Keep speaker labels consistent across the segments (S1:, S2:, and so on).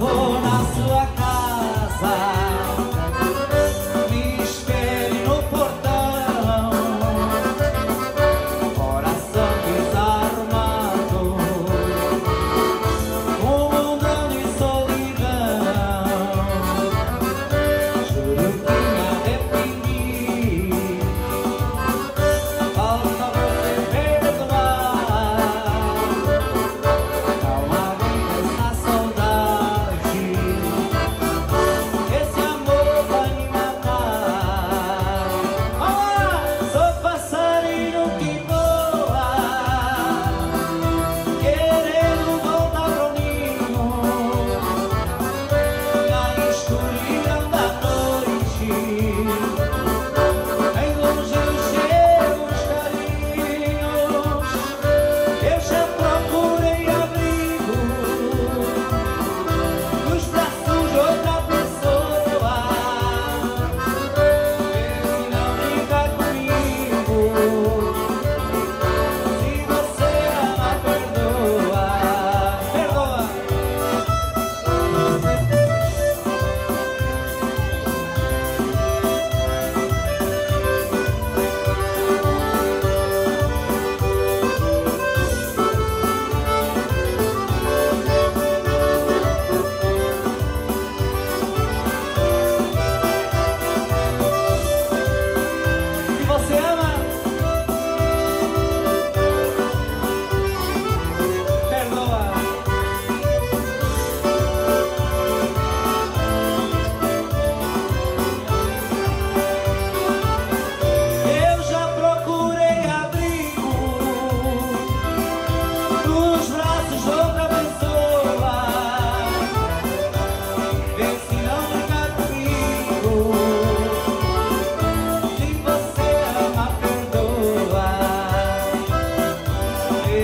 S1: home.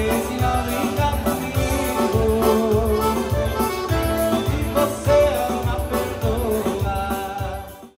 S1: crazy.